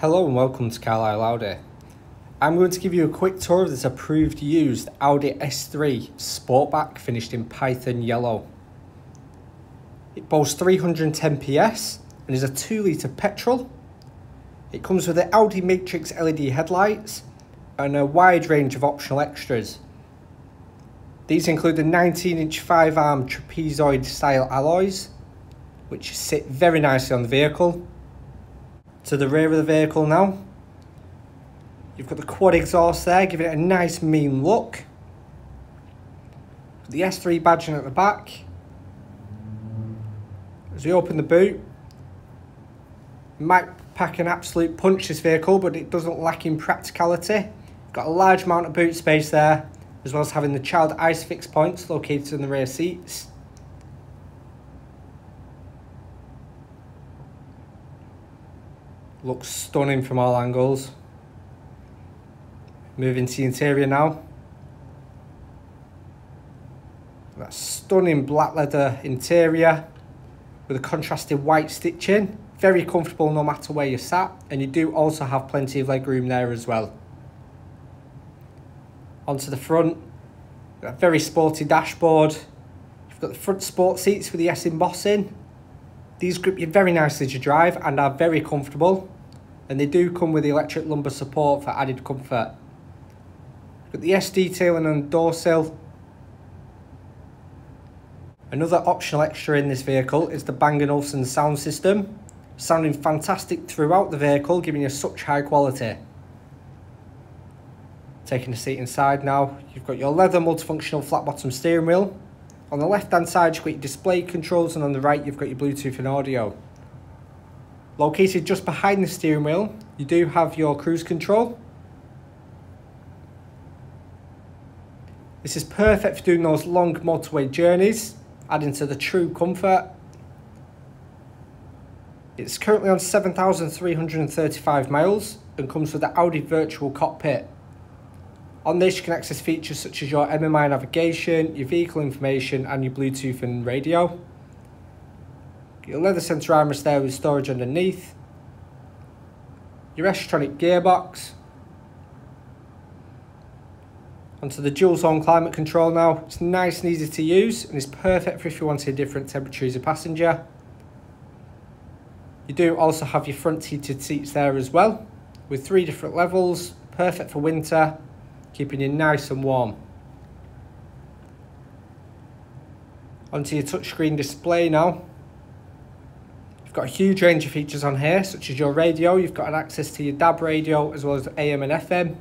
Hello and welcome to Carlisle Audi. I'm going to give you a quick tour of this approved used Audi S3 Sportback finished in Python yellow. It boasts 310 PS and is a 2 litre petrol. It comes with the Audi Matrix LED headlights and a wide range of optional extras. These include the 19 inch 5 arm trapezoid style alloys, which sit very nicely on the vehicle to the rear of the vehicle now. You've got the quad exhaust there, giving it a nice mean look. The S3 badging at the back. As we open the boot, might pack an absolute punch this vehicle, but it doesn't lack in practicality. Got a large amount of boot space there, as well as having the child ISOFIX points located in the rear seats. Looks stunning from all angles. Moving to the interior now. That stunning black leather interior with a contrasted white stitching. Very comfortable no matter where you're sat. And you do also have plenty of leg room there as well. Onto the front. A very sporty dashboard. You've got the front sport seats with the S embossing. These grip you very nicely to drive and are very comfortable and they do come with the electric lumbar support for added comfort. Got the S detailing on the door sill. Another optional extra in this vehicle is the Bang & Olufsen sound system, sounding fantastic throughout the vehicle, giving you such high quality. Taking a seat inside now, you've got your leather multifunctional flat bottom steering wheel. On the left hand side you've got your display controls and on the right you've got your Bluetooth and audio. Located just behind the steering wheel, you do have your cruise control. This is perfect for doing those long motorway journeys, adding to the true comfort. It's currently on 7,335 miles and comes with the Audi Virtual Cockpit. On this you can access features such as your MMI navigation, your vehicle information and your Bluetooth and radio. Your leather centre armrest there with storage underneath. Your S-tronic gearbox. Onto the dual zone climate control now. It's nice and easy to use and it's perfect for if you want a different temperature as a passenger. You do also have your front heated seats there as well with three different levels, perfect for winter, keeping you nice and warm. Onto your touchscreen display now got a huge range of features on here, such as your radio. You've got an access to your DAB radio as well as AM and FM.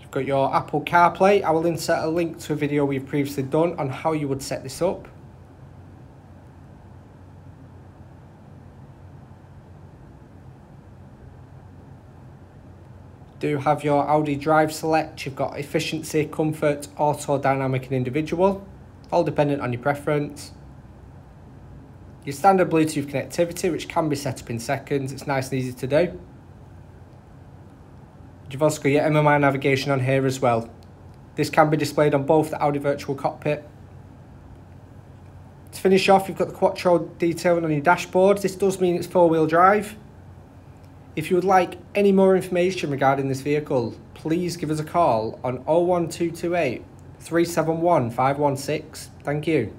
You've got your Apple CarPlay. I will insert a link to a video we've previously done on how you would set this up. Do have your Audi Drive Select, you've got efficiency, comfort, auto, dynamic and individual, all dependent on your preference. Your standard Bluetooth connectivity, which can be set up in seconds, it's nice and easy to do. You've also got your MMI navigation on here as well. This can be displayed on both the Audi Virtual Cockpit. To finish off, you've got the Quattro detailing on your dashboard. This does mean it's four-wheel drive. If you would like any more information regarding this vehicle, please give us a call on 01228 371 516. Thank you.